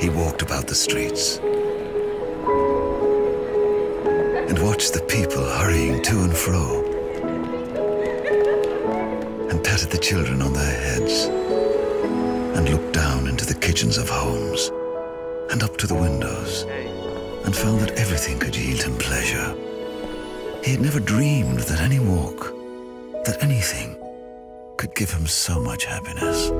he walked about the streets and watched the people hurrying to and fro and patted the children on their heads and looked down into the kitchens of homes and up to the windows and found that everything could yield him pleasure. He had never dreamed that any walk, that anything, could give him so much happiness.